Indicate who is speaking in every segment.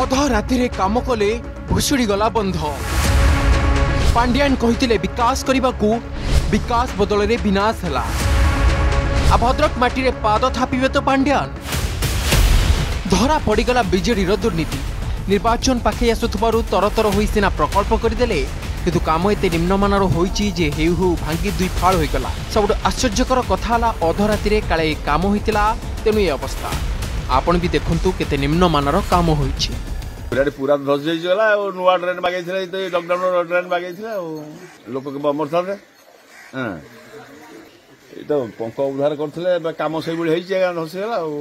Speaker 1: অধ রাতে কাম কলে ভুষুড়ি গলা বন্ধ পাণ্ডিয়ান কে বিকাশ করা বিকাশ বদলের বিনাশ হল আ ভদ্রক মাটিরে পাদ থাপিবে তো পাণ্ডিয়ান ধরা পড়িগলা বিজেডির দুর্নীতি নির্বাচন পাখে আসুবার তরতর হয়ে সিনা প্রকল্প করেদেলে কিন্তু কাম এতে নিম্নমানর হয়েছি যে হেউ হেউ ভাঙ্গি দুই ফাড় হয়ে গলা সবুঠ আশ্চর্যকর কথা হল অধরাতে কালে কাম হয়েছিল তেমন এই অবস্থা ଆପଣ ବି ଦେଖନ୍ତୁ କେତେ ନିମ୍ନମାନର କାମ ହୋଇଛି
Speaker 2: ପୁରା ଧସି ହେଇଗଲା ଆଉ ନୂଆ ଡ୍ରେନ୍ ବାଗେଇଥିଲା ଲକଡାଉନ ଡ୍ରେନ୍ ବାଗେଇଥିଲା ଆଉ ଲୋକ ଅମରଥାନ୍ତେ ଏଇ ତ ପଙ୍କ ଉଦ୍ଧାର କରିଥିଲେ କାମ ସେଇଭଳି ହେଇଛି ଆଜ୍ଞା ଧସିଗଲା ଆଉ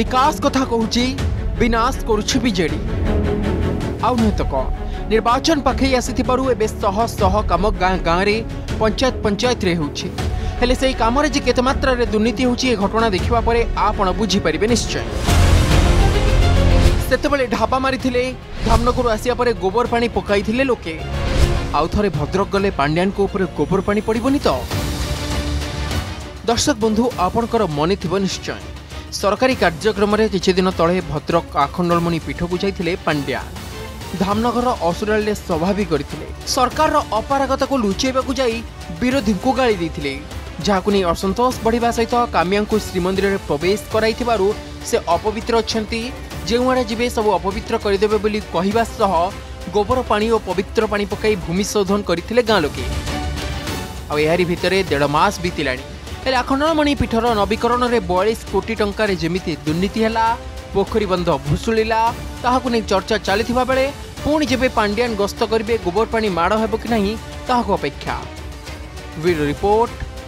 Speaker 1: ବିକାଶ କଥା କହୁଛି ବିନାଶ କରୁଛି ବିଜେଡି ଆଉ ନୁହେଁ ତ କ'ଣ ନିର୍ବାଚନ ପାଖେଇ ଆସିଥିବାରୁ ଏବେ ଶହ ଶହ କାମ ଗାଁ ଗାଁରେ ପଞ୍ଚାୟତ ପଞ୍ଚାୟତରେ ହେଉଛି ହେଲେ ସେହି କାମରେ ଯେ କେତେ ମାତ୍ରାରେ ଦୁର୍ନୀତି ହେଉଛି ଏ ଘଟଣା ଦେଖିବା ପରେ ଆପଣ ବୁଝିପାରିବେ ନିଶ୍ଚୟ ସେତେବେଳେ ଢାବା ମାରିଥିଲେ ଧାମନଗରରୁ ଆସିବା ପରେ ଗୋବର ପାଣି ପକାଇଥିଲେ ଲୋକେ ଆଉ ଥରେ ଭଦ୍ରକ ଗଲେ ପାଣ୍ଡିଆନଙ୍କ ଉପରେ ଗୋବର ପାଣି ପଡ଼ିବନି ତ ଦର୍ଶକ ବନ୍ଧୁ ଆପଣଙ୍କର ମନେ ଥିବ ନିଶ୍ଚୟ ସରକାରୀ କାର୍ଯ୍ୟକ୍ରମରେ କିଛିଦିନ ତଳେ ଭଦ୍ରକ ଆଖଣ୍ଡଳମଣି ପୀଠକୁ ଯାଇଥିଲେ ପାଣ୍ଡିଆ ଧାମନଗର ଅସୁରାଳରେ ସଭା ବି କରିଥିଲେ ସରକାରର ଅପାରଗତାକୁ ଲୁଚାଇବାକୁ ଯାଇ ବିରୋଧୀଙ୍କୁ ଗାଳି ଦେଇଥିଲେ ଯାହାକୁ ନେଇ ଅସନ୍ତୋଷ ବଢ଼ିବା ସହିତ କାମ୍ୟାଙ୍କୁ ଶ୍ରୀମନ୍ଦିରରେ ପ୍ରବେଶ କରାଇଥିବାରୁ ସେ ଅପବିତ୍ର ଅଛନ୍ତି ଯେଉଁଆଡ଼େ ଯିବେ ସବୁ ଅପବିତ୍ର କରିଦେବେ ବୋଲି କହିବା ସହ ଗୋବର ପାଣି ଓ ପବିତ୍ର ପାଣି ପକାଇ ଭୂମି ଶୋଧନ କରିଥିଲେ ଗାଁ ଲୋକେ ଆଉ ଏହାରି ଭିତରେ ଦେଢ଼ ମାସ ବିତିଲାଣି ହେଲେ ଆଖଣ୍ଡଳମଣି ପୀଠର ନବୀକରଣରେ ବୟାଳିଶ କୋଟି ଟଙ୍କାରେ ଯେମିତି ଦୁର୍ନୀତି ହେଲା ପୋଖରୀ ବନ୍ଧ ଭୁଷୁଳିଲା ତାହାକୁ ନେଇ ଚର୍ଚ୍ଚା ଚାଲିଥିବା ବେଳେ ପୁଣି ଯେବେ ପାଣ୍ଡିଆନ ଗସ୍ତ କରିବେ ଗୋବର ପାଣି ମାଡ଼ ହେବ କି ନାହିଁ ତାହାକୁ ଅପେକ୍ଷା ବ୍ୟୁରୋ ରିପୋର୍ଟ